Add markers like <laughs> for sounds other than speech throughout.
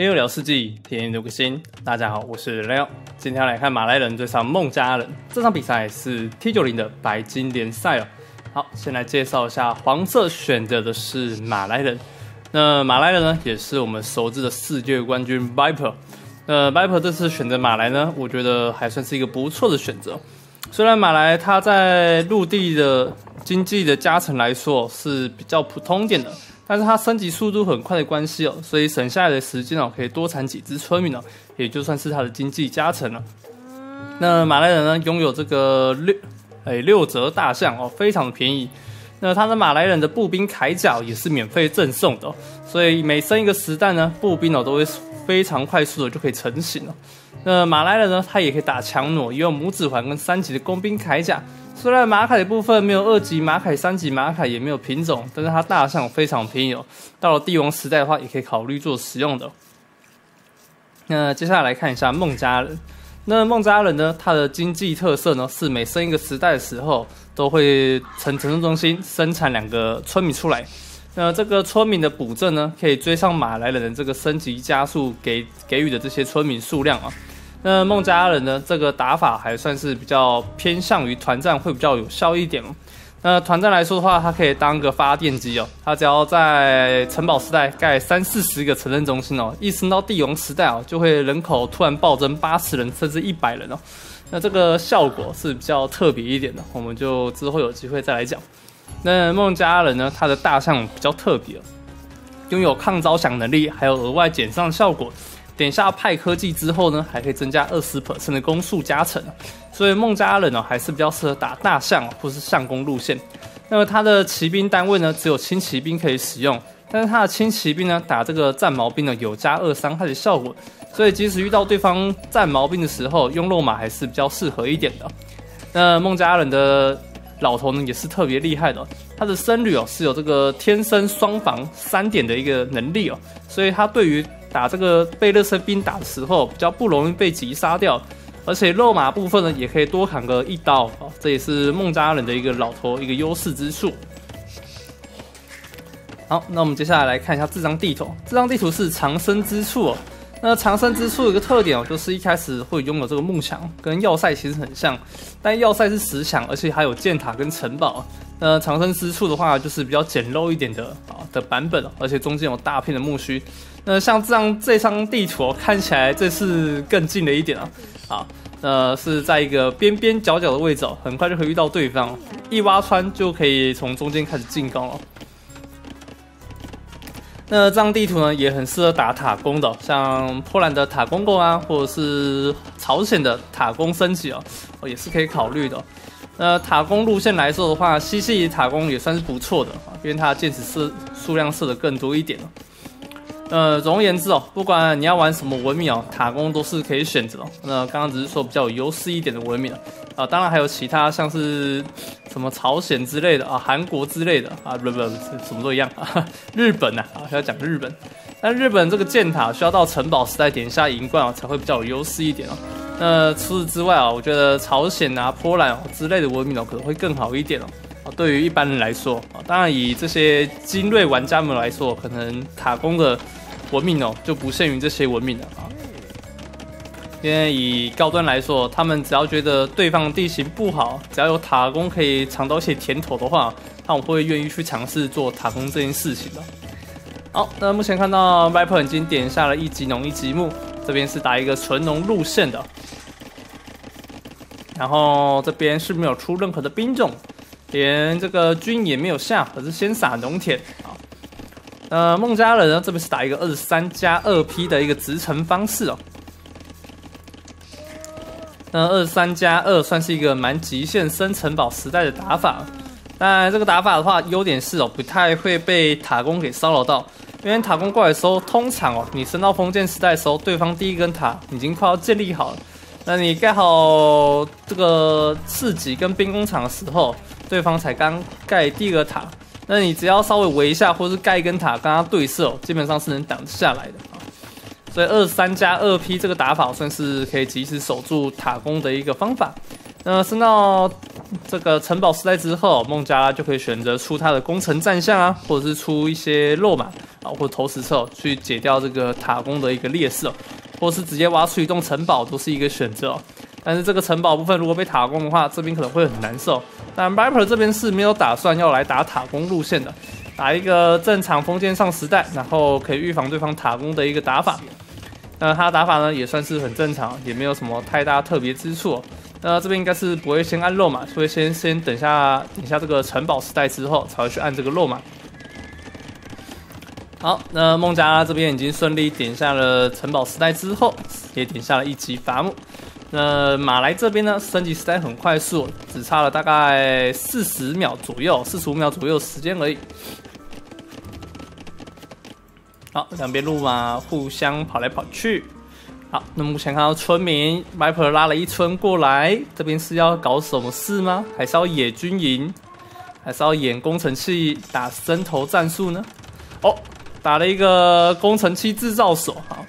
六聊世纪，天天留个心。大家好，我是 Leo，今天来看马来人对上孟加人。这场比赛是 T 九零的白金联赛哦。好，先来介绍一下，黄色选择的是马来人。那马来人呢，也是我们熟知的世界冠军 Viper。那 Viper 这次选择马来呢，我觉得还算是一个不错的选择。虽然马来它在陆地的经济的加成来说是比较普通点的。但是它升级速度很快的关系哦，所以省下来的时间哦，可以多产几只村民哦，也就算是它的经济加成了。那马来人呢，拥有这个六哎六折大象哦，非常的便宜。那他的马来人的步兵铠甲也是免费赠送的，所以每升一个时代呢，步兵哦都会非常快速的就可以成型了。那马来人呢，他也可以打强弩，也有拇指环跟三级的工兵铠甲。虽然马凯的部分没有二级马凯、三级马凯，也没有品种，但是它大象非常便宜哦。到了帝王时代的话，也可以考虑做使用的。那接下来来看一下孟加人。那孟加人呢，它的经济特色呢是每升一个时代的时候，都会从城镇中心生产两个村民出来。那这个村民的补正呢，可以追上马来人的这个升级加速给给予的这些村民数量啊。那孟加拉人呢？这个打法还算是比较偏向于团战，会比较有效一点哦。那团战来说的话，它可以当个发电机哦。它只要在城堡时代盖三四十个城镇中心哦，一升到帝王时代哦，就会人口突然暴增八十人甚至一百人哦。那这个效果是比较特别一点的，我们就之后有机会再来讲。那孟加拉人呢？他的大象比较特别，拥有抗招降能力，还有额外减伤效果。点下派科技之后呢，还可以增加二十 percent 的攻速加成，所以孟加拉人呢还是比较适合打大象或是上攻路线。那么他的骑兵单位呢，只有轻骑兵可以使用，但是他的轻骑兵呢打这个战矛兵呢有加二伤害的效果，所以即使遇到对方战矛兵的时候，用肉马还是比较适合一点的。那孟加拉人的老头呢也是特别厉害的，他的僧侣哦是有这个天生双防三点的一个能力哦，所以他对于打这个被热身兵打的时候，比较不容易被击杀掉，而且肉马部分呢，也可以多砍个一刀啊，这也是孟加拉人的一个老头一个优势之处。好，那我们接下来来看一下这张地图，这张地图是长生之处哦。那长生之处有一个特点哦，就是一开始会拥有这个木墙，跟要塞其实很像，但要塞是石墙，而且还有箭塔跟城堡。那长生之处的话，就是比较简陋一点的啊的版本，而且中间有大片的木须。那像这样这张地图看起来这次更近了一点啊，啊，呃是在一个边边角角的位置，很快就可以遇到对方，一挖穿就可以从中间开始进攻了。那这张地图呢也很适合打塔攻的，像波兰的塔公公啊，或者是朝鲜的塔攻升级哦，哦也是可以考虑的。呃塔攻路线来说的话，西西里塔攻也算是不错的，因为它箭矢射数量射的更多一点了。呃，总而言之哦，不管你要玩什么文明哦，塔攻都是可以选择哦。那刚刚只是说比较有优势一点的文明啊，当然还有其他像是什么朝鲜之类的啊，韩国之类的啊，不不不，什么都一样啊。日本呐啊，要讲日本，但日本这个建塔需要到城堡时代点下银冠哦，才会比较有优势一点哦。那除此之外啊，我觉得朝鲜啊、波兰哦之类的文明哦，可能会更好一点哦。啊，对于一般人来说啊，当然以这些精锐玩家们来说，可能塔攻的。文明哦，就不限于这些文明了啊。因为以高端来说，他们只要觉得对方地形不好，只要有塔攻可以尝到一些甜头的话，他们会愿意去尝试做塔攻这件事情的。好，那目前看到 Viper 已经点下了一级农一级木，这边是打一个纯农路线的。然后这边是没有出任何的兵种，连这个军也没有下，而是先撒农田。呃，孟加人呢这边是打一个二十三加二 P 的一个直城方式哦。那二十三加二算是一个蛮极限升城堡时代的打法，当然这个打法的话，优点是哦不太会被塔攻给骚扰到，因为塔攻过来的时候，通常哦你升到封建时代的时候，对方第一根塔已经快要建立好了，那你盖好这个四级跟兵工厂的时候，对方才刚盖第二个塔。那你只要稍微围一下，或是盖一根塔跟他对射，基本上是能挡下来的啊。所以二三加二 P 这个打法算是可以及时守住塔攻的一个方法。那升到这个城堡时代之后，孟加拉就可以选择出他的攻城战象啊，或者是出一些肉马啊，或投石车去解掉这个塔攻的一个劣势哦，或是直接挖出一栋城堡都是一个选择哦。但是这个城堡部分如果被塔攻的话，这边可能会很难受。但 Viper 这边是没有打算要来打塔攻路线的，打一个正常封建上时代，然后可以预防对方塔攻的一个打法。那他打法呢也算是很正常，也没有什么太大特别之处。那这边应该是不会先按肉嘛，所以先先等下等下这个城堡时代之后才会去按这个肉嘛。好，那孟加这边已经顺利点下了城堡时代之后，也点下了一级伐木。那马来这边呢，升级时代很快速，只差了大概四十秒左右，四十五秒左右时间而已。好，两边路马互相跑来跑去。好，那目前看到村民 Viper 拉了一村过来，这边是要搞什么事吗？还是要野军营？还是要演工程器打针头战术呢？哦，打了一个工程器制造所，好。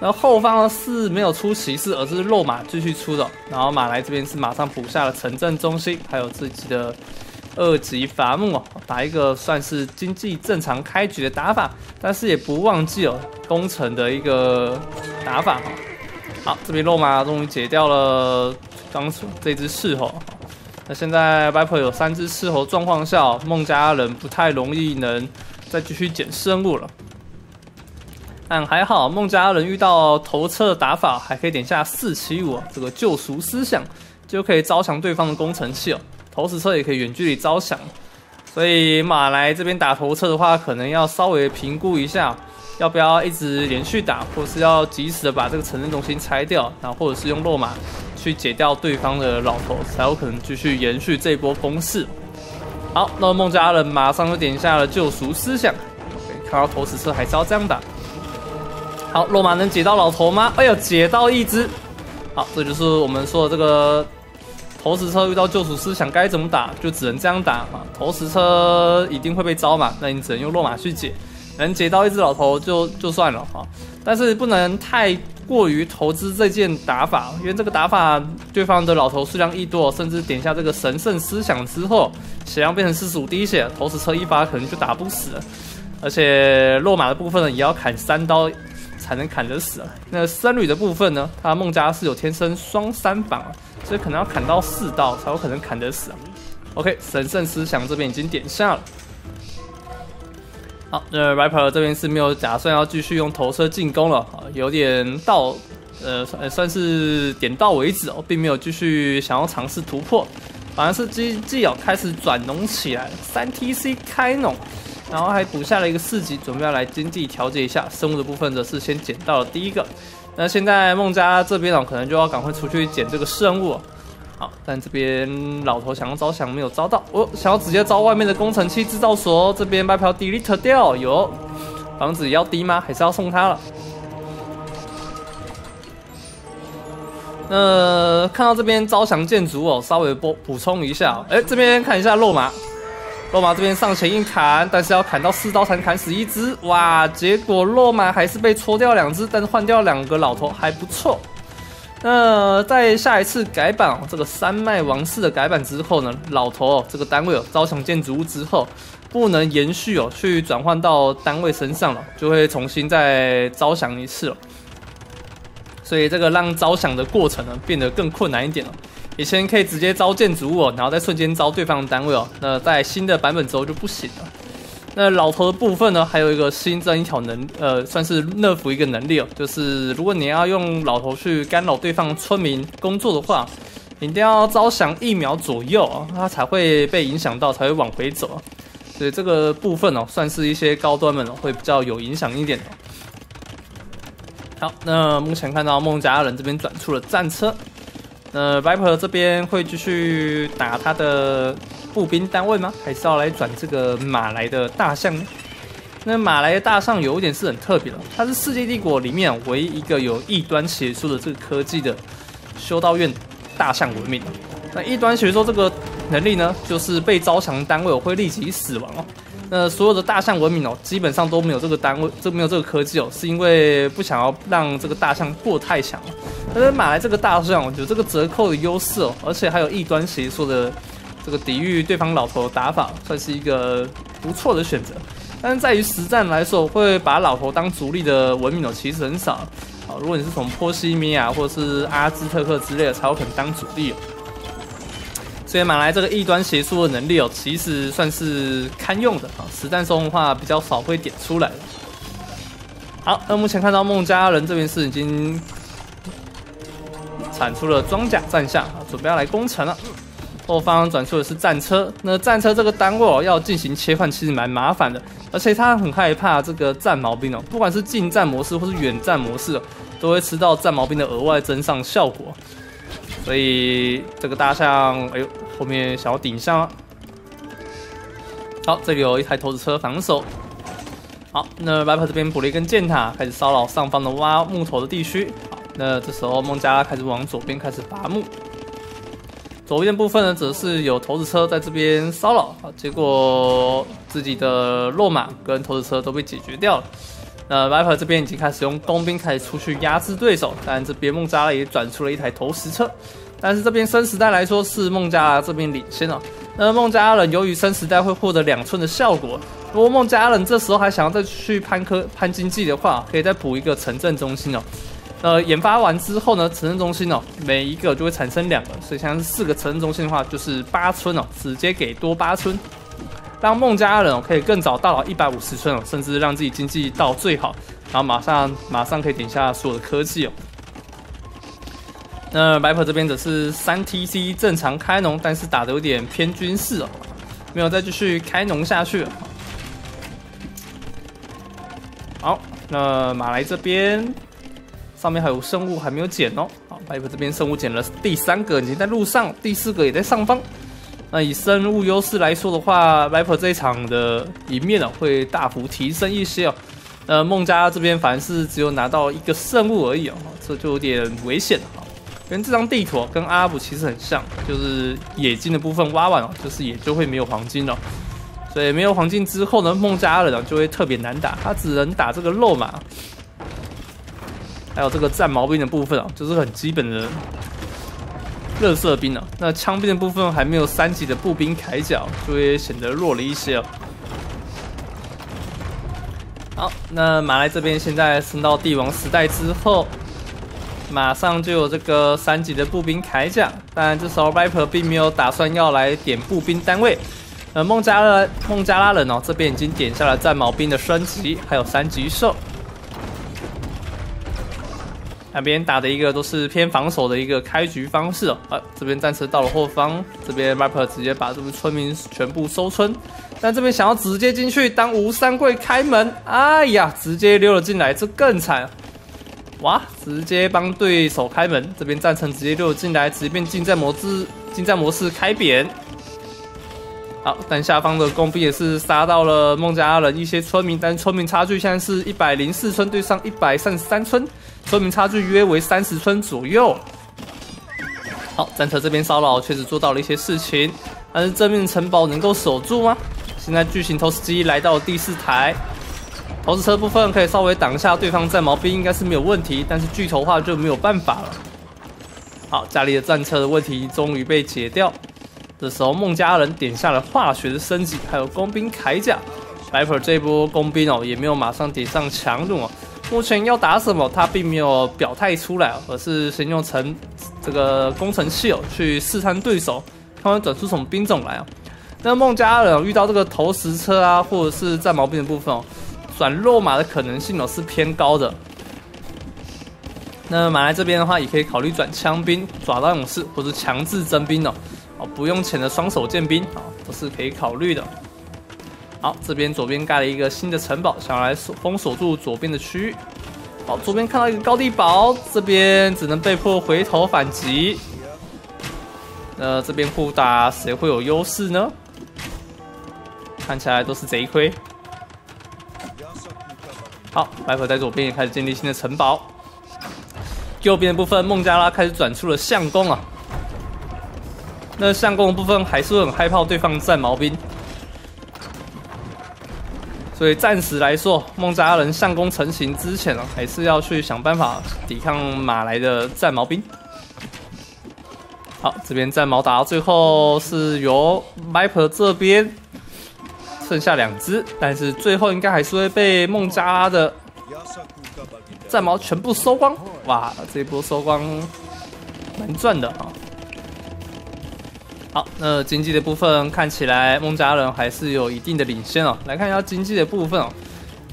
然后后方呢是没有出骑士，而是肉马继续出的。然后马来这边是马上补下了城镇中心，还有自己的二级伐木哦，打一个算是经济正常开局的打法，但是也不忘记哦工程的一个打法哈。好，这边肉马终于解掉了刚这只斥候。那现在 Viper 有三只斥候状况下，孟加人不太容易能再继续捡生物了。但还好，孟加人遇到头车的打法，还可以点下四七五这个救赎思想，就可以招降对方的工程器哦。投石车也可以远距离招降，所以马来这边打头车的话，可能要稍微评估一下，要不要一直连续打，或是要及时的把这个城镇中心拆掉，然后或者是用落马去解掉对方的老头，才有可能继续延续这波攻势。好，那孟加人马上就点下了救赎思想，看到投石车还是要这样打。好，落马能解到老头吗？哎呦，解到一只。好，这就是我们说的这个投石车遇到救赎思想该怎么打，就只能这样打啊。投石车一定会被招嘛，那你只能用落马去解，能解到一只老头就就算了哈。但是不能太过于投资这件打法，因为这个打法对方的老头数量一多，甚至点下这个神圣思想之后，血量变成四十五滴血，投石车一发可能就打不死。而且落马的部分呢，也要砍三刀。才能砍得死啊！那僧侣的部分呢？他孟加是有天生双三绑啊，所以可能要砍到四刀才有可能砍得死啊。OK，神圣思想这边已经点下了。好，那 Viper 这边是没有打算要继续用投射进攻了啊，有点到呃算是点到为止哦，并没有继续想要尝试突破，反而是基基友开始转农起来，三 TC 开农。然后还补下了一个四级，准备要来经济调节一下生物的部分则是先捡到了第一个。那现在孟家这边哦，可能就要赶快出去捡这个生物。好，但这边老头想要招降没有招到，哦，想要直接招外面的工程器制造所，这边白嫖 delete 掉，有房子要低吗？还是要送他了？那看到这边招降建筑哦，稍微补补充一下，哎，这边看一下肉马。落马这边上前一砍，但是要砍到四刀才砍死一只，哇！结果落马还是被戳掉两只，但是换掉两个老头还不错。那在下一次改版这个山脉王室的改版之后呢，老头这个单位哦招降建筑物之后，不能延续哦去转换到单位身上了，就会重新再招降一次了。所以这个让招降的过程呢变得更困难一点了。以前可以直接招建筑物，然后再瞬间招对方的单位哦。那在新的版本之后就不行了。那老头的部分呢，还有一个新增一条能，呃，算是乐福一个能力哦，就是如果你要用老头去干扰对方村民工作的话，一定要招降一秒左右啊，他才会被影响到，才会往回走。所以这个部分哦，算是一些高端们会比较有影响一点的。好，那目前看到孟加人这边转出了战车。那 Viper 这边会继续打他的步兵单位吗？还是要来转这个马来的大象呢？那马来的大象有一点是很特别的，它是世界帝国里面唯一一个有异端邪说的这个科技的修道院大象文明。那异端邪说这个能力呢，就是被招降单位会立即死亡哦。那所有的大象文明哦，基本上都没有这个单位，这没有这个科技哦，是因为不想要让这个大象过太强。但是马来这个大象有这个折扣的优势哦，而且还有异端邪说的这个抵御对方老头的打法，算是一个不错的选择。但是在于实战来说，会把老头当主力的文明哦，其实很少。好，如果你是从波西米亚或是阿兹特克之类的，才有可能当主力哦。所以马来这个异端邪术的能力哦，其实算是堪用的啊。实战中的话，比较少会点出来。好，那目前看到孟加人这边是已经产出了装甲战象啊，准备要来攻城了。后方转出的是战车，那战车这个单位哦，要进行切换其实蛮麻烦的，而且他很害怕这个战矛兵哦，不管是近战模式或是远战模式哦，都会吃到战矛兵的额外增上效果。所以这个大象，哎呦，后面想要顶上。好，这里有一台投石车防守。好，那 Viper 这边补了一根箭塔，开始骚扰上方的挖木头的地区。好，那这时候孟加拉开始往左边开始伐木。左边部分呢，则是有投石车在这边骚扰。好，结果自己的落马跟投石车都被解决掉了。那 Viper 这边已经开始用工兵开始出去压制对手，但这边孟加拉也转出了一台投石车，但是这边生时代来说是孟加拉这边领先哦。那孟加拉人由于生时代会获得两寸的效果，如果孟加拉人这时候还想要再去攀科攀经济的话，可以再补一个城镇中心哦。呃，研发完之后呢，城镇中心哦，每一个就会产生两个，所以像是四个城镇中心的话，就是八村哦，直接给多八村。让孟加拉人可以更早到达一百五十村，甚至让自己经济到最好，然后马上马上可以点下所有的科技哦。那白婆这边则是三 TC 正常开农，但是打的有点偏军事哦，没有再继续开农下去。好，那马来这边上面还有生物还没有捡哦。好，白婆这边生物捡了第三个已经在路上，第四个也在上方。那以生物优势来说的话，Viper 这一场的赢面呢会大幅提升一些哦。呃，孟加这边反而是只有拿到一个圣物而已哦，这就有点危险了哈。因为这张地图跟阿布其实很像，就是冶金的部分挖完哦，就是也就会没有黄金了。所以没有黄金之后呢，孟加拉人就会特别难打，他只能打这个肉马，还有这个战矛兵的部分啊，就是很基本的。热色兵啊，那枪兵的部分还没有三级的步兵铠甲，就会显得弱了一些哦。好，那马来这边现在升到帝王时代之后，马上就有这个三级的步兵铠甲，但这时候 Viper 并没有打算要来点步兵单位。呃，孟加拉孟加拉人哦，这边已经点下了战矛兵的升级，还有三级兽。那边打的一个都是偏防守的一个开局方式哦，啊，这边战车到了后方，这边 Viper 直接把这边村民全部收村，但这边想要直接进去当吴三桂开门，哎呀，直接溜了进来，这更惨，哇，直接帮对手开门，这边战城直接溜了进来，直接变近战模式，近战模式开扁，好，但下方的工兵也是杀到了孟加拉人一些村民，但村民差距现在是一百零四村对上一百三十三村。说明差距约为三十村左右。好，战车这边骚扰确实做到了一些事情，但是正面城堡能够守住吗？现在巨型投石机来到第四台，投石车部分可以稍微挡一下对方战矛兵，应该是没有问题。但是巨头化就没有办法了。好，家里的战车的问题终于被解掉。这时候孟加人点下了化学的升级，还有工兵铠甲。白粉这波工兵哦，也没有马上点上强弩哦。目前要打什么，他并没有表态出来，而是先用成这个工程器哦去试探对手，看看转出什么兵种来啊。那孟加拉人遇到这个投石车啊，或者是战矛兵的部分哦，转落马的可能性哦是偏高的。那马来这边的话，也可以考虑转枪兵、爪刀勇士或者强制征兵哦，哦不用钱的双手剑兵啊，都是可以考虑的。好，这边左边盖了一个新的城堡，想要来锁封锁住左边的区域。好，左边看到一个高地堡，这边只能被迫回头反击。那这边互打谁会有优势呢？看起来都是贼亏。好，白河在左边也开始建立新的城堡。右边的部分，孟加拉开始转出了相公啊。那相公的部分还是很害怕对方战矛兵。所以暂时来说，孟加拉人相攻成型之前呢，还是要去想办法抵抗马来的战矛兵。好，这边战矛打到最后是由 Viper 这边剩下两只，但是最后应该还是会被孟加拉的战矛全部收光。哇，这一波收光蛮赚的啊！那经济的部分看起来孟加拉人还是有一定的领先哦。来看一下经济的部分哦，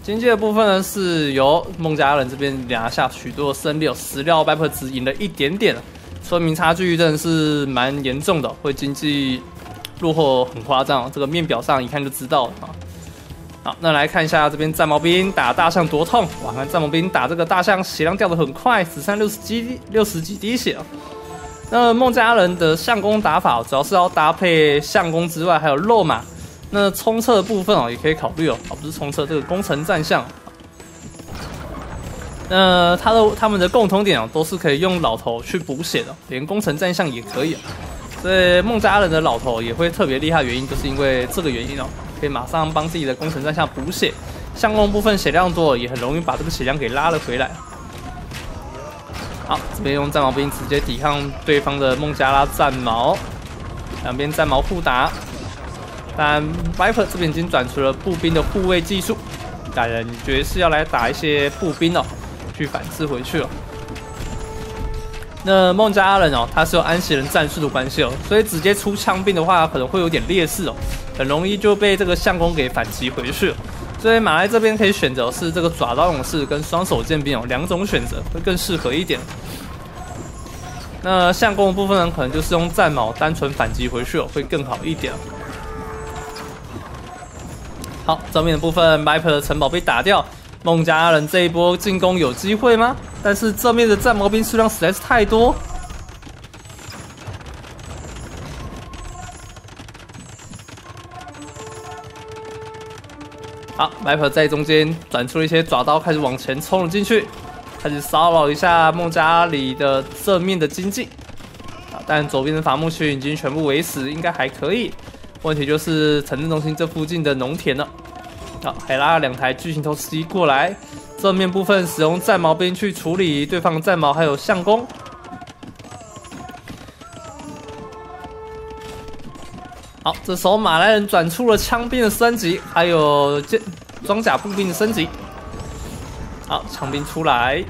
经济的部分呢是由孟加拉人这边拿下许多胜利哦，十料 Viper 只赢了一点点，说明差距真的是蛮严重的，会经济。落后很夸张，这个面表上一看就知道了啊。好，那来看一下这边战矛兵打大象多痛哇！看战矛兵打这个大象血量掉的很快，只剩六十几六十几滴血。那孟加拉人的相公打法主要是要搭配相公之外，还有肉马。那冲刺的部分哦，也可以考虑哦，而不是冲刺这个攻城战象。那他的他们的共同点哦，都是可以用老头去补血的，连攻城战象也可以。所以孟加拉人的老头也会特别厉害，原因就是因为这个原因哦，可以马上帮自己的攻城战象补血，相攻部分血量多，也很容易把这个血量给拉了回来。好，这边用战矛兵直接抵抗对方的孟加拉战矛，两边战矛互打，但 Viper 这边已经转出了步兵的护卫技术，感觉是要来打一些步兵哦，去反制回去了。那孟加拉人哦，他是有安息人战术的关系哦，所以直接出枪兵的话，可能会有点劣势哦，很容易就被这个相公给反击回去了。所以马来这边可以选择是这个爪刀勇士跟双手剑兵哦，两种选择会更适合一点。那相公的部分呢，可能就是用战矛单纯反击回去哦，会更好一点。好，正面的部分，Viper 的城堡被打掉。孟加拉人这一波进攻有机会吗？但是正面的战矛兵数量实在是太多。好，Viper 在中间转出了一些爪刀，开始往前冲了进去，开始骚扰一下孟加拉里的正面的经济。啊，但左边的伐木区已经全部围死，应该还可以。问题就是城镇中心这附近的农田了。好，还拉了两台巨型投石机过来，正面部分使用战矛兵去处理对方的战矛，还有相公。好，这时候马来人转出了枪兵的升级，还有这装甲步兵的升级。好，枪兵出来。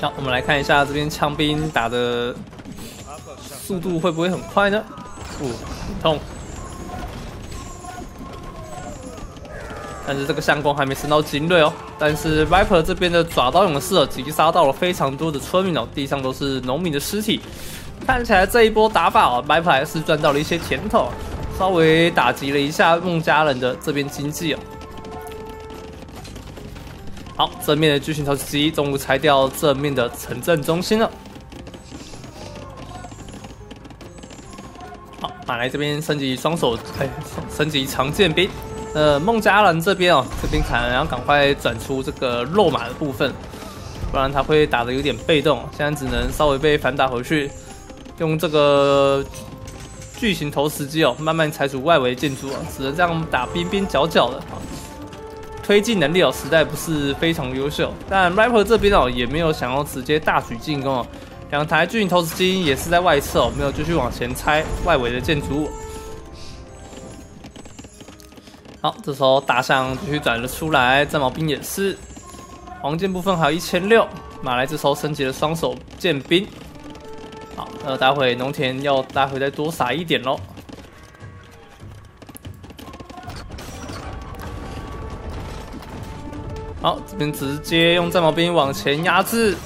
好，我们来看一下这边枪兵打的速度会不会很快呢？不，很痛。但是这个相公还没升到精锐哦。但是 Viper 这边的爪刀勇士击杀到了非常多的村民哦，地上都是农民的尸体。看起来这一波打法哦白牌是赚到了一些甜头，稍微打击了一下孟家人的这边经济哦。好，正面的巨型投石机终于拆掉正面的城镇中心了。好，马来这边升级双手，哎，升级长剑兵。呃，孟加拉人这边哦，这边可能要赶快转出这个肉马的部分，不然他会打的有点被动。现在只能稍微被反打回去，用这个巨型投石机哦，慢慢拆除外围建筑啊，只能这样打边边角角的啊。推进能力哦，实在不是非常优秀。但 Rapper 这边哦，也没有想要直接大举进攻哦，两台巨型投石机也是在外侧哦，没有继续往前拆外围的建筑物。好，这时候大象继续转了出来，战矛兵也是，黄金部分还有一千六，马来这时候升级了双手剑兵。好，那待会农田要待会再多撒一点喽。好，这边直接用战矛兵往前压制。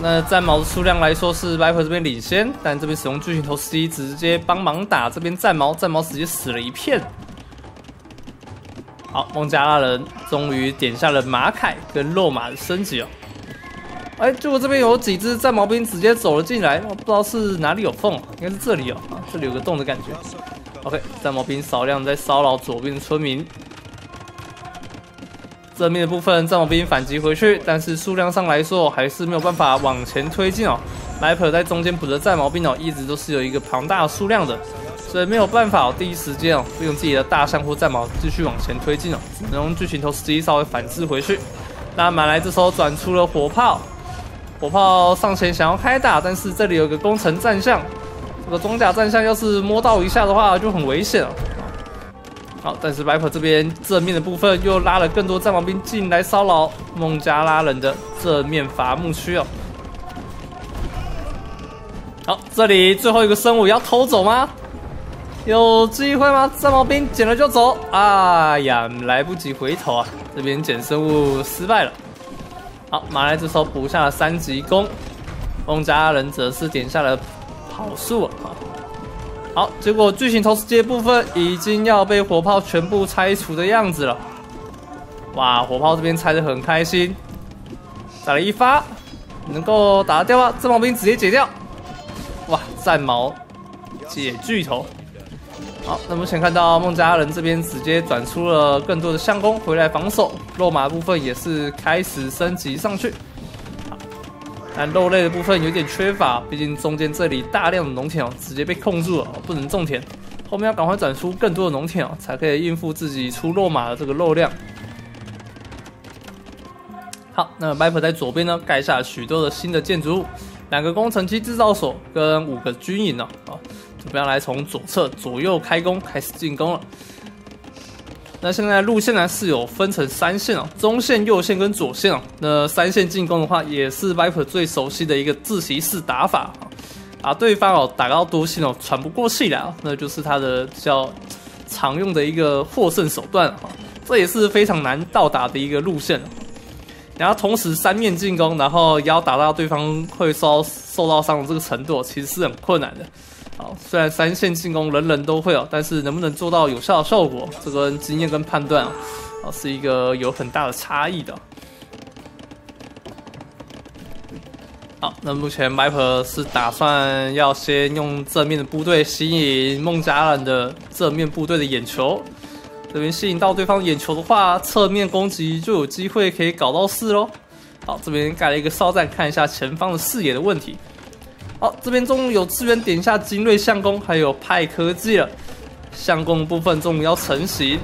那战矛的数量来说是 Viper 这边领先，但这边使用巨型头 C 直接帮忙打这边战矛，战矛直接死了一片。好，孟加拉人终于点下了马凯跟肉马的升级哦。哎，就我这边有几只战矛兵直接走了进来，我不知道是哪里有缝，应该是这里哦，啊，这里有个洞的感觉。OK，战矛兵少量在骚扰左边的村民。正面的部分战矛兵反击回去，但是数量上来说还是没有办法往前推进哦。Viper 在中间补的战矛兵哦，一直都是有一个庞大的数量的。所以没有办法，第一时间哦，用自己的大象或战矛继续往前推进哦，只能用巨型投石机稍微反制回去。那马来这时候转出了火炮，火炮上前想要开打，但是这里有个攻城战象，这个装甲战象要是摸到一下的话，就很危险了。好，但是 Viper 这边正面的部分又拉了更多战矛兵进来骚扰孟加拉人的正面伐木区哦。好，这里最后一个生物要偷走吗？有机会吗？战矛兵捡了就走。哎呀，来不及回头啊！这边捡生物失败了。好，马来这时候补下了三级弓，孟加人则是点下了跑速啊。好，结果巨型投石机部分已经要被火炮全部拆除的样子了。哇，火炮这边拆的很开心，打了一发，能够打掉吗？战矛兵直接解掉。哇，战矛解巨头。好，那目前看到孟加拉人这边直接转出了更多的相攻回来防守，肉马部分也是开始升级上去。但肉类的部分有点缺乏，毕竟中间这里大量的农田哦，直接被控住了，不能种田。后面要赶快转出更多的农田哦，才可以应付自己出肉马的这个肉量。好，那 Viper 在左边呢，盖下许多的新的建筑物，两个工程机制造所跟五个军营呢，啊，准备要来从左侧左右开工，开始进攻了。那现在路线呢是有分成三线哦，中线、右线跟左线哦。那三线进攻的话，也是 Viper 最熟悉的一个自习式打法啊，把对方哦打到多线哦喘不过气来啊，那就是他的比较常用的一个获胜手段啊。这也是非常难到达的一个路线。然后同时三面进攻，然后要打到对方会受受到伤的这个程度，其实是很困难的。好，虽然三线进攻人人都会哦，但是能不能做到有效的效果，这个经验跟判断啊，哦是一个有很大的差异的。好，那目前 Mip 是打算要先用正面的部队吸引孟加拉的正面部队的眼球，这边吸引到对方眼球的话，侧面攻击就有机会可以搞到事喽。好，这边盖了一个哨站，看一下前方的视野的问题。好，这边终于有资源点下精锐相公，还有派科技了。相攻部分终于要成型。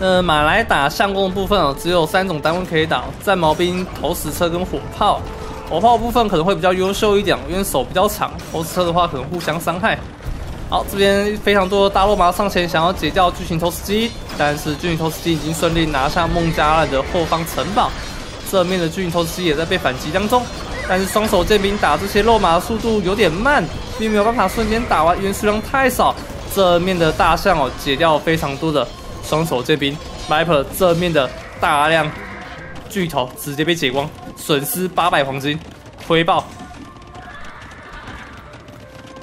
呃，马来打相攻的部分哦，只有三种单位可以打：战矛兵、投石车跟火炮。火炮部分可能会比较优秀一点，因为手比较长。投石车的话可能互相伤害。好，这边非常多的大肉马上前想要解掉巨型投石机，但是巨型投石机已经顺利拿下孟加拉的后方城堡。正面的巨型投石机也在被反击当中。但是双手剑兵打这些肉马的速度有点慢，并没有办法瞬间打完，因为数量太少。正面的大象哦，解掉非常多的双手剑兵，Viper 正面的大量巨头直接被解光，损失八百黄金，回报。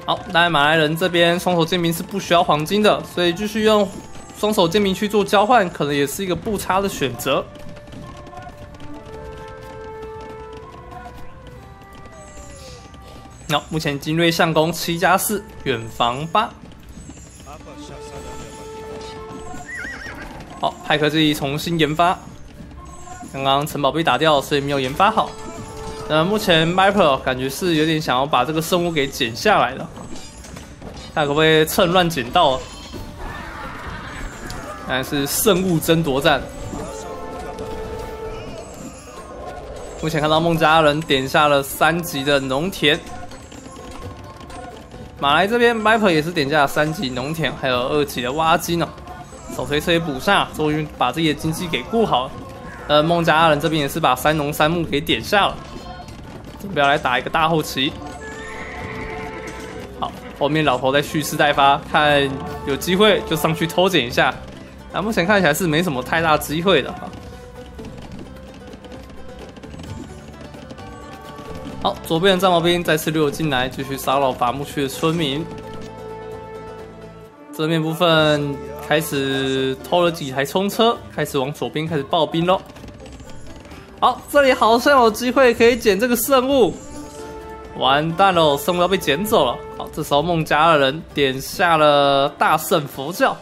好，那马来人这边双手剑兵是不需要黄金的，所以继续用双手剑兵去做交换，可能也是一个不差的选择。目前精锐相攻七加四，远防八。好，派科技重新研发。刚刚城堡被打掉，所以没有研发好。那目前 Viper 感觉是有点想要把这个生物给捡下来了，看可不可以趁乱捡到。还是圣物争夺战。目前看到孟加拉人点下了三级的农田。马来这边，Viper 也是点下三级农田，还有二级的挖机呢。手推车也补上，终于把这些经济给顾好了。呃，孟加拉人这边也是把三农三牧给点下了，准备要来打一个大后期。好，后面老头在蓄势待发，看有机会就上去偷捡一下。啊，目前看起来是没什么太大机会的哈。好，左边的战矛兵再次溜进来，继续骚扰伐木区的村民。正面部分开始偷了几台冲车，开始往左边开始爆兵喽。好，这里好像有机会可以捡这个圣物。完蛋喽，圣物要被捡走了。好，这时候孟加拉人点下了大圣佛教。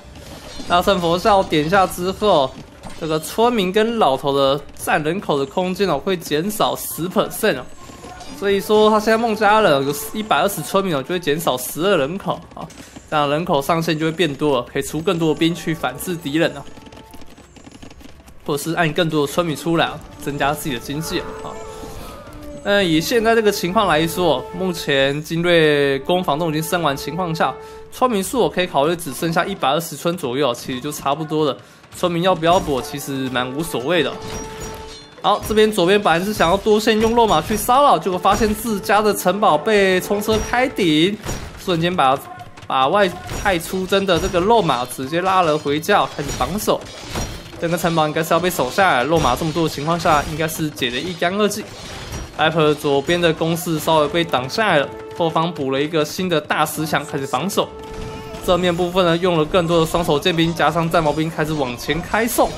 大圣佛教点下之后，这个村民跟老头的占人口的空间哦，会减少十 percent 哦。所以说，他现在孟加拉有一百二十村民哦，就会减少十二人口啊，这样人口上限就会变多了，可以出更多的兵去反制敌人啊，或者是按更多的村民出来，增加自己的经济啊。嗯，以现在这个情况来说，目前精锐攻防都已经升完情况下，村民数可以考虑只剩下一百二十村左右，其实就差不多了。村民要不要补，其实蛮无所谓的。好，这边左边本来是想要多线用落马去骚扰，结果发现自家的城堡被冲车开顶，瞬间把把外派出征的这个落马直接拉了回家，开始防守。整个城堡应该是要被守下来，落马这么多的情况下，应该是解得一干二净。Apple 左边的攻势稍微被挡下来了，后方补了一个新的大石墙，开始防守。正面部分呢，用了更多的双手剑兵，加上战矛兵，开始往前开送。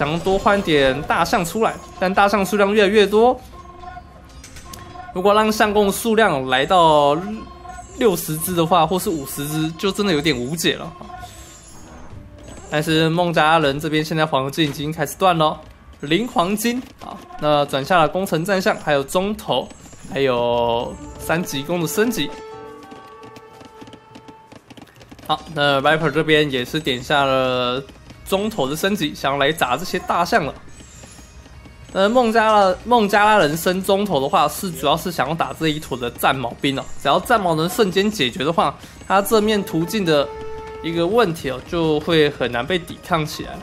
想多换点大象出来，但大象数量越来越多。如果让相公数量来到六十只的话，或是五十只，就真的有点无解了。但是孟加拉人这边现在黄金已经开始断了，零黄金啊。那转下了工程战象，还有中投，还有三级弓的升级。好，那 Viper 这边也是点下了。中投的升级，想要来砸这些大象了。呃，孟加拉孟加拉人升中投的话，是主要是想要打这一坨的战矛兵哦。只要战矛能瞬间解决的话，它这面途径的一个问题哦，就会很难被抵抗起来。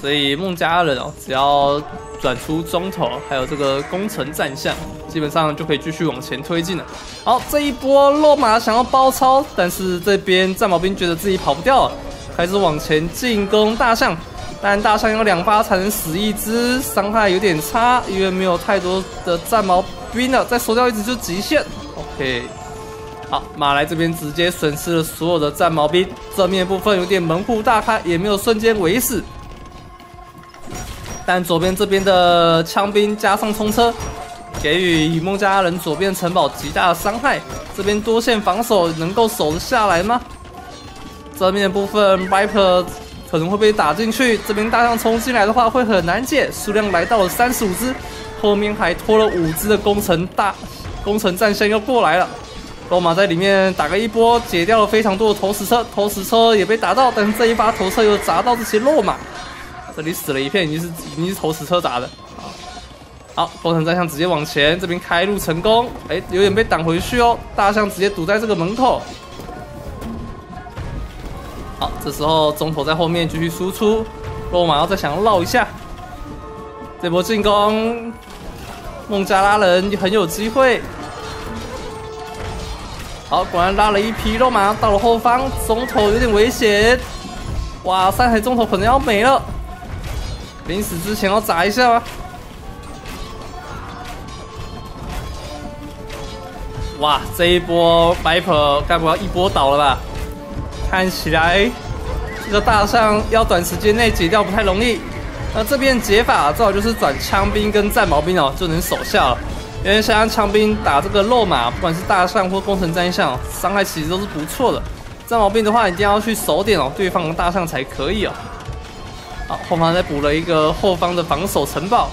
所以孟加拉人哦，只要转出中投，还有这个攻城战象，基本上就可以继续往前推进了。好，这一波落马想要包抄，但是这边战矛兵觉得自己跑不掉了。开始往前进攻大象，但大象有两发才能死一只，伤害有点差，因为没有太多的战矛兵了，再收掉一只就极限。OK，好，马来这边直接损失了所有的战矛兵，正面部分有点门户大开，也没有瞬间围死。但左边这边的枪兵加上冲车，给予孟加拉人左边城堡极大的伤害。这边多线防守能够守得下来吗？正面部分，Viper 可能会被打进去。这边大象冲进来的话，会很难解。数量来到了三十五只，后面还拖了五只的工程大工程战线要过来了。罗马在里面打个一波，解掉了非常多的投石车，投石车也被打到，但是这一发投车又砸到这些落马，这里死了一片，已经是已经是投石车砸的。好，工程战象直接往前，这边开路成功。哎，有点被挡回去哦，大象直接堵在这个门口。好，这时候中投在后面继续输出，罗马要再想要绕一下，这波进攻，孟加拉人很有机会。好，果然拉了一批罗马到了后方，中投有点危险。哇，三台中投可能要没了，临死之前要砸一下吗？哇，这一波 Viper 该不要一波倒了吧？看起来这个大象要短时间内解掉不太容易。那这边解法正好就是转枪兵跟战矛兵哦，就能守下了。因为像枪兵打这个肉马，不管是大象或工程战象，伤害其实都是不错的。战矛兵的话，一定要去守点哦，对方的大象才可以哦。好，后方再补了一个后方的防守城堡。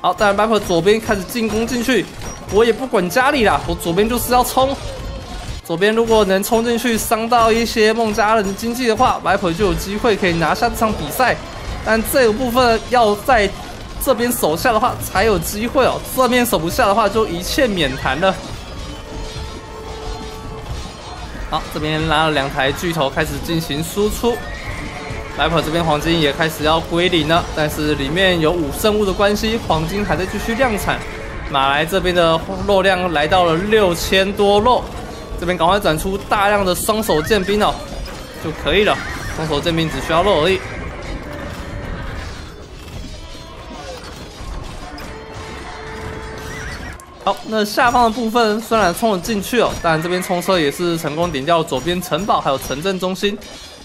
好，再来包括左边开始进攻进去，我也不管家里啦，我左边就是要冲。左边如果能冲进去伤到一些孟加拉人的经济的话，Viper 就有机会可以拿下这场比赛。但这个部分要在这边守下的话才有机会哦，这边守不下的话就一切免谈了。好，这边拉了两台巨头开始进行输出，Viper 这边黄金也开始要归零了，但是里面有五圣物的关系，黄金还在继续量产。马来这边的肉量来到了六千多肉。这边赶快转出大量的双手剑兵哦，就可以了。双手剑兵只需要肉而已。好，那下方的部分虽然冲了进去哦，但这边冲车也是成功点掉左边城堡还有城镇中心。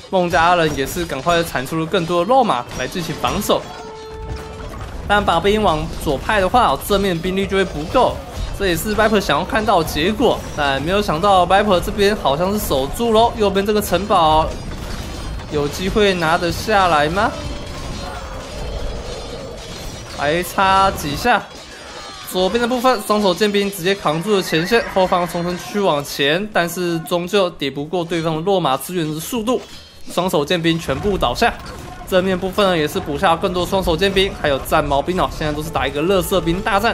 孟加拉人也是赶快产出了更多的肉马来进行防守。但把兵往左派的话，正面兵力就会不够。这也是 Viper 想要看到结果，但没有想到 Viper 这边好像是守住喽。右边这个城堡有机会拿得下来吗？还差几下。左边的部分双手剑兵直接扛住了前线，后方冲程继续往前，但是终究抵不过对方落马支援的速度，双手剑兵全部倒下。正面部分呢也是补下更多双手剑兵，还有战矛兵哦，现在都是打一个乐色兵大战。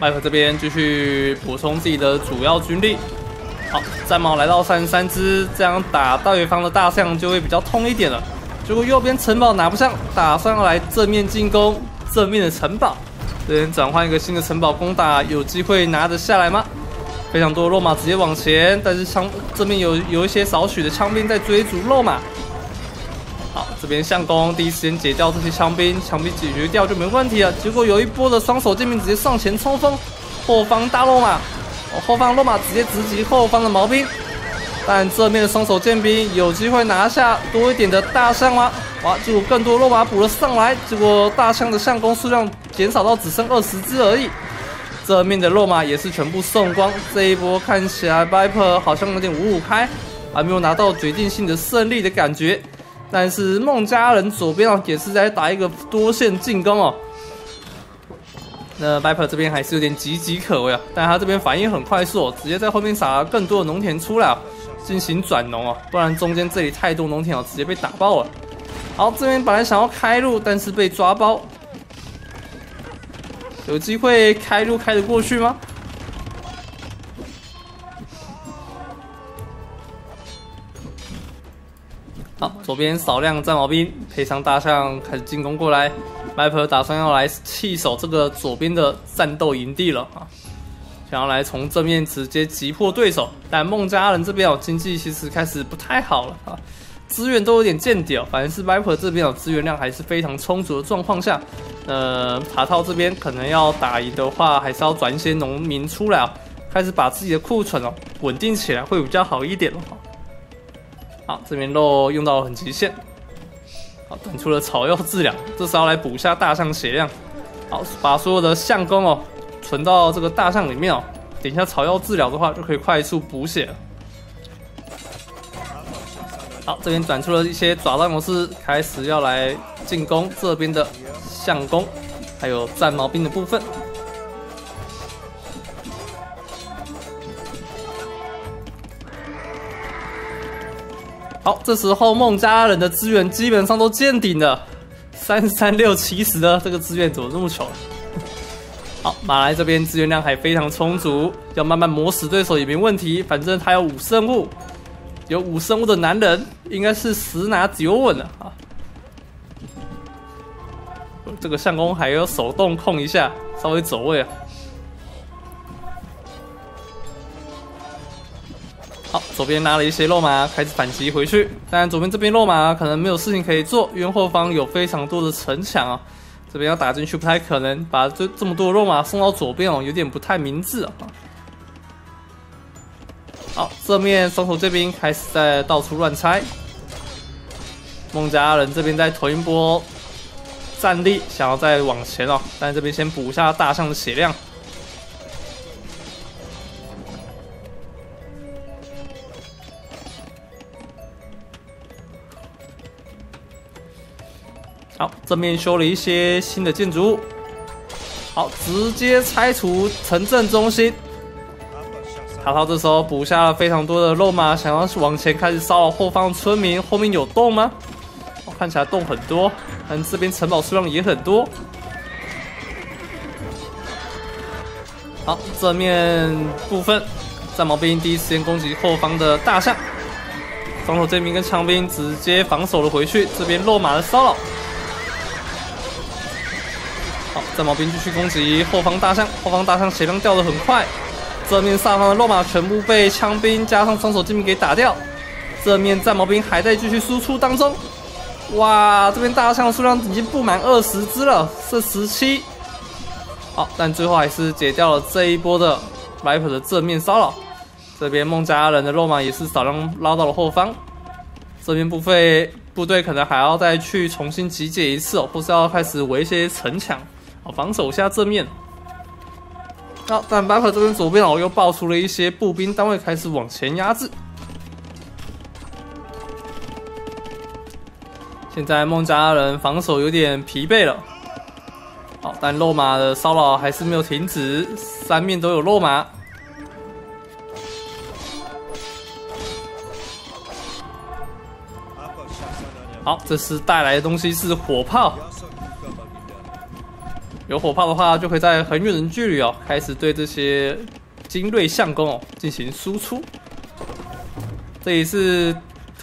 麦克这边继续补充自己的主要军力。好，战矛来到三十三只，这样打对方的大象就会比较痛一点了。结果右边城堡拿不上，打算来正面进攻正面的城堡。这边转换一个新的城堡攻打，有机会拿得下来吗？非常多的肉马直接往前，但是枪这边有有一些少许的枪兵在追逐肉马。好，这边相公第一时间解掉这些枪兵，枪兵解决掉就没问题了。结果有一波的双手剑兵直接上前冲锋，后方大肉马，后方肉马直接直击后方的毛兵。但这面的双手剑兵有机会拿下多一点的大象吗？哇！结果更多肉马补了上来，结果大象的相公数量减少到只剩二十只而已。这面的肉马也是全部送光。这一波看起来 Viper 好像有点五五开，还没有拿到决定性的胜利的感觉。但是孟家人左边啊也是在打一个多线进攻哦。那 Viper 这边还是有点岌岌可危啊，但他这边反应很快速哦，直接在后面撒了更多的农田出来。进行转农哦，不然中间这里太多农田哦，直接被打爆了。好，这边本来想要开路，但是被抓包。有机会开路开得过去吗？好，左边少量战矛兵配上大象开始进攻过来，Viper 打算要来弃守这个左边的战斗营地了啊。想要来从正面直接击破对手，但孟加拉人这边哦经济其实开始不太好了啊，资源都有点见底哦。反正是 Viper 这边哦资源量还是非常充足的状况下，呃，塔套这边可能要打赢的话，还是要转一些农民出来啊，开始把自己的库存哦稳定起来会比较好一点哦。好，这边肉用到了很极限，好，等出了草药治疗，这时候来补一下大象血量，好，把所有的相公哦。存到这个大象里面哦，等一下草药治疗的话就可以快速补血。好，这边转出了一些爪弹模式，开始要来进攻这边的相公，还有战矛兵的部分。好，这时候孟家人的资源基本上都见顶了，三三六七十的这个资源怎么这么穷？<laughs> 好，马来这边资源量还非常充足，要慢慢磨死对手也没问题。反正他有五生物，有五生物的男人应该是十拿九稳了啊。这个相公还要手动控一下，稍微走位啊。好，左边拉了一些肉马，开始反击回去。但左边这边肉马可能没有事情可以做，因为后方有非常多的城墙啊。这边要打进去不太可能，把这这么多肉马送到左边哦，有点不太明智啊。好，这面双头这边开始在到处乱拆。孟加人这边在囤一波战力，想要再往前哦，但这边先补一下大象的血量。好，正面修了一些新的建筑物。好，直接拆除城镇中心。塔涛这时候补下了非常多的肉马，想要往前开始骚扰后方村民。后面有洞吗？哦，看起来洞很多，但这边城堡数量也很多。好，正面部分战矛兵第一时间攻击后方的大象，防守这边跟枪兵直接防守了回去。这边肉马的骚扰。战矛兵继续攻击后方大象，后方大象血量掉的很快。这面上方的肉马全部被枪兵加上双手剑兵给打掉。这面战矛兵还在继续输出当中。哇，这边大象的数量已经不满二十只了，是十七。好，但最后还是解掉了这一波的 Viper 的正面骚扰。这边孟加拉人的肉马也是少量捞到了后方。这边部队部队可能还要再去重新集结一次哦，或是要开始围一些城墙。防守下正面，好，但巴克这边左边哦又爆出了一些步兵单位，开始往前压制。现在孟加拉人防守有点疲惫了，好，但肉马的骚扰还是没有停止，三面都有肉马。好，这是带来的东西是火炮。有火炮的话，就可以在很远的距离哦，开始对这些精锐相公哦进行输出。这也是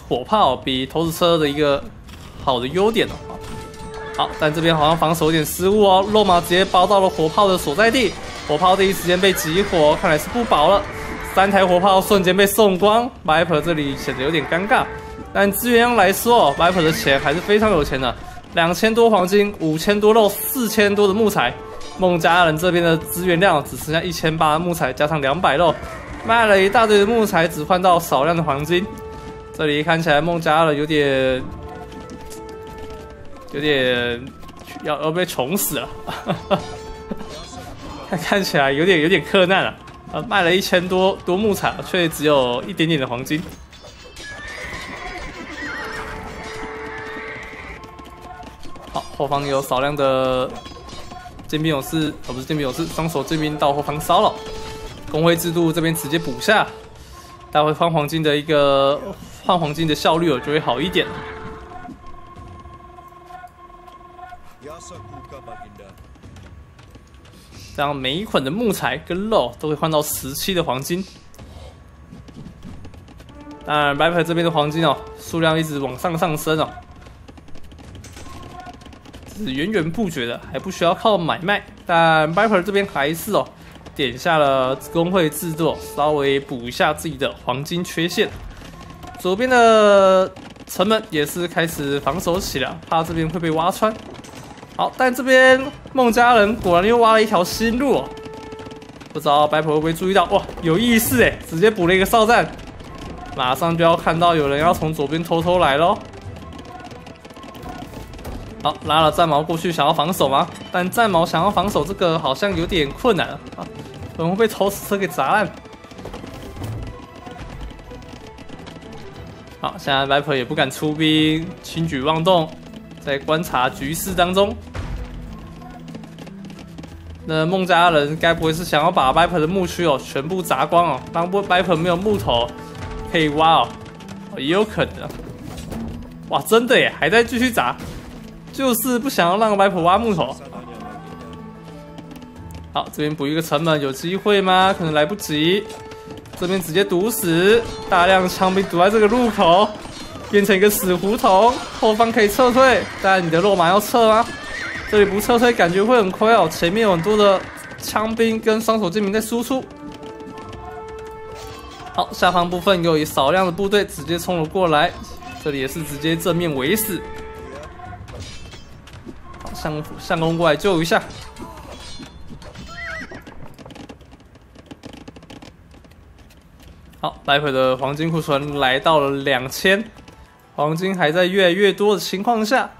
火炮比投石车的一个好的优点哦。好，但这边好像防守有点失误哦，肉马直接包到了火炮的所在地，火炮第一时间被集火，看来是不保了。三台火炮瞬间被送光，Viper 这里显得有点尴尬。但资源上来说，Viper 的钱还是非常有钱的，两千多黄金，五千多肉，四千多的木材。孟家人这边的资源量只剩下一千八木材，加上两百肉，卖了一大堆的木材，只换到少量的黄金。这里看起来孟家人有点。有点要要被宠死了，看 <laughs> 看起来有点有点困难了。呃，卖了一千多多木材，却只有一点点的黄金。后方有少量的剑兵勇士，哦不是剑兵勇士，双手剑兵到后方骚扰。工会制度这边直接补下，待会换黄金的一个换黄金的效率哦就会好一点。这样每一捆的木材跟肉都会换到十七的黄金。当然，白牌这边的黄金哦，数量一直往上上升哦，是源源不绝的，还不需要靠买卖。但白牌这边还是哦，点下了工会制作，稍微补一下自己的黄金缺陷。左边的城门也是开始防守起来，怕这边会被挖穿。好，但这边孟家人果然又挖了一条新路，哦，不知道白婆会不会注意到？哇，有意思哎，直接补了一个哨站，马上就要看到有人要从左边偷偷来喽。好，拉了战矛过去想要防守吗？但战矛想要防守这个好像有点困难啊，可能会被投石车给砸烂。好，现在 viper 也不敢出兵，轻举妄动。在观察局势当中，那孟家人该不会是想要把 Viper 的墓区哦全部砸光哦？当不 Viper 没有木头可以挖哦，也有可能。哇，真的耶，还在继续砸，就是不想要让 Viper 挖木头。好，这边补一个城门，有机会吗？可能来不及。这边直接堵死，大量枪兵堵在这个路口。变成一个死胡同，后方可以撤退，但你的落马要撤吗？这里不撤退感觉会很亏哦。前面有很多的枪兵跟双手剑兵在输出。好，下方部分有少量的部队直接冲了过来，这里也是直接正面围死。好，相相公过来救一下。好，来回的黄金库存来到了两千。黄金还在越来越多的情况下，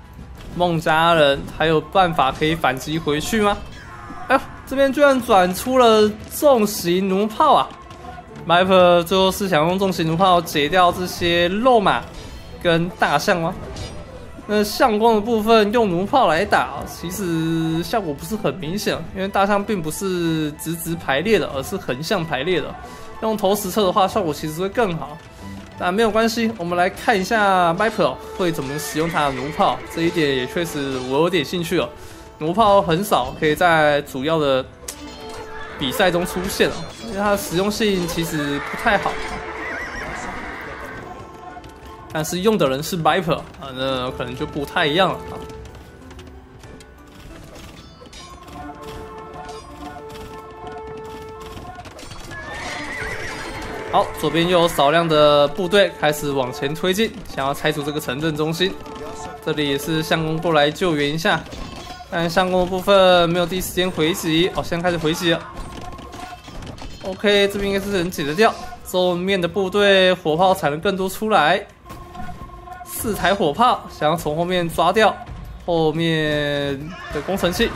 孟家人还有办法可以反击回去吗？哎，这边居然转出了重型弩炮啊 m a p 最后是想用重型弩炮解掉这些肉马跟大象吗？那相光的部分用弩炮来打，其实效果不是很明显，因为大象并不是直直排列的，而是横向排列的。用投石车的话，效果其实会更好。但没有关系，我们来看一下 Viper 会怎么使用它的弩炮，这一点也确实我有点兴趣哦。弩炮很少可以在主要的比赛中出现啊，因为它的实用性其实不太好。但是用的人是 Viper 啊，那可能就不太一样了啊。好，左边又有少量的部队开始往前推进，想要拆除这个城镇中心。这里是相公过来救援一下，但相公的部分没有第一时间回击。哦，现在开始回击了。OK，这边应该是能解得掉。正面的部队火炮才能更多出来，四台火炮想要从后面抓掉后面的工程器。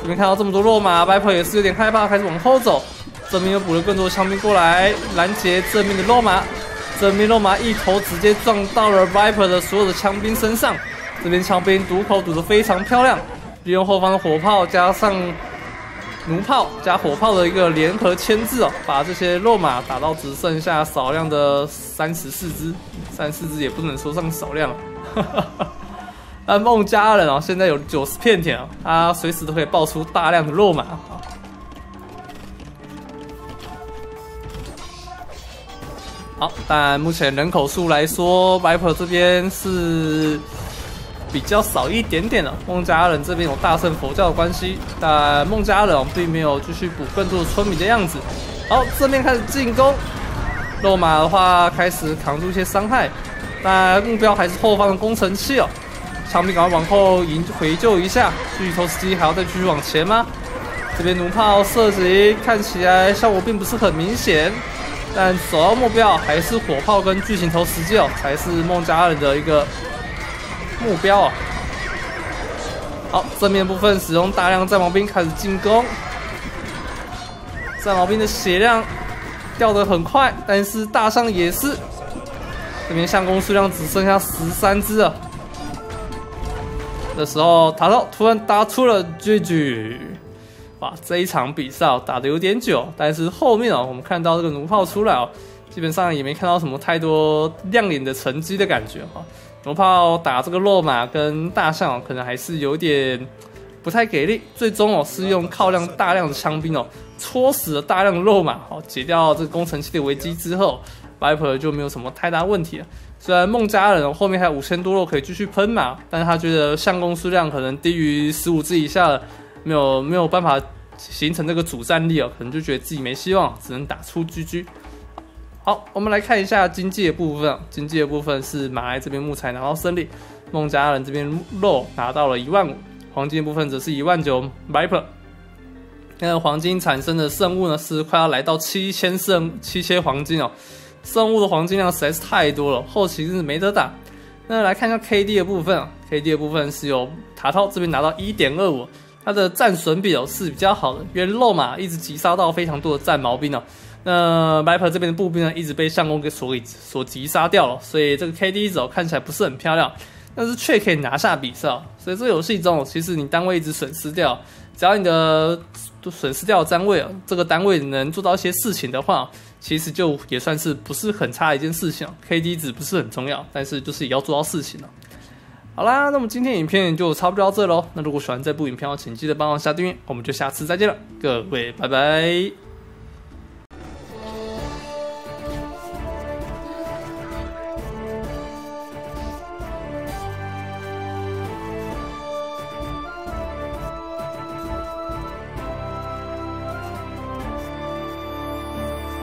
这边看到这么多落马，，Viper 也是有点害怕，开始往后走。正面又补了更多枪兵过来拦截正面的肉马，正面肉马一头直接撞到了 Viper 的所有的枪兵身上。这边枪兵堵口堵得非常漂亮，利用后方的火炮加上弩炮加火炮的一个联合牵制哦，把这些肉马打到只剩下少量的三十四只，三十四只也不能说上少量，<laughs> 那孟家人哦，现在有九十片田哦，他随时都可以爆出大量的肉马。好，但目前人口数来说，Viper 这边是比较少一点点的。孟家人这边有大圣佛教的关系，但孟家人并没有继续补更多的村民的样子。好，正面开始进攻，肉马的话开始扛住一些伤害，但目标还是后方的工程器哦。枪兵赶快往后迎回救一下，巨头司机还要再继续往前吗？这边弩炮射击看起来效果并不是很明显。但首要目标还是火炮跟巨型投石机哦，才是孟加人的一个目标啊。好，正面部分使用大量战矛兵开始进攻，战矛兵的血量掉得很快，但是大伤也是。这边相公数量只剩下十三只了。这时候塔头突然打出了 GG。哇，这一场比赛打的有点久，但是后面哦，我们看到这个弩炮出来哦，基本上也没看到什么太多亮眼的成绩的感觉哈。弩炮打这个肉马跟大象哦，可能还是有点不太给力。最终哦，是用靠量大量的枪兵哦，戳死了大量的肉马，哦，解掉这个工程器的危机之后，Viper 就没有什么太大问题了。虽然孟加人后面还有五千多肉可以继续喷嘛，但是他觉得相公数量可能低于十五只以下了。没有没有办法形成这个主战力哦，可能就觉得自己没希望，只能打出 GG。好，我们来看一下经济的部分。经济的部分是马来这边木材拿到胜利，孟加拉人这边肉拿到了一万五，黄金部分则是一万九。Viper，那黄金产生的圣物呢是快要来到七千圣七千黄金哦，圣物的黄金量实在是太多了，后期真是没得打。那来看一下 KD 的部分，KD 的部分是由塔涛这边拿到一点二五。它的战损比哦是比较好的，因为肉马一直击杀到非常多的战矛兵哦。那 Viper 这边的步兵呢，一直被相公给所所击杀掉了，所以这个 KD 值看起来不是很漂亮，但是却可以拿下比赛。所以这个游戏中，其实你单位一直损失掉，只要你的损失掉的单位，这个单位能做到一些事情的话，其实就也算是不是很差的一件事情。KD 值不是很重要，但是就是也要做到事情了。好啦，那么今天影片就差不多到这喽。那如果喜欢这部影片，请记得帮我下订阅。我们就下次再见了，各位，拜拜。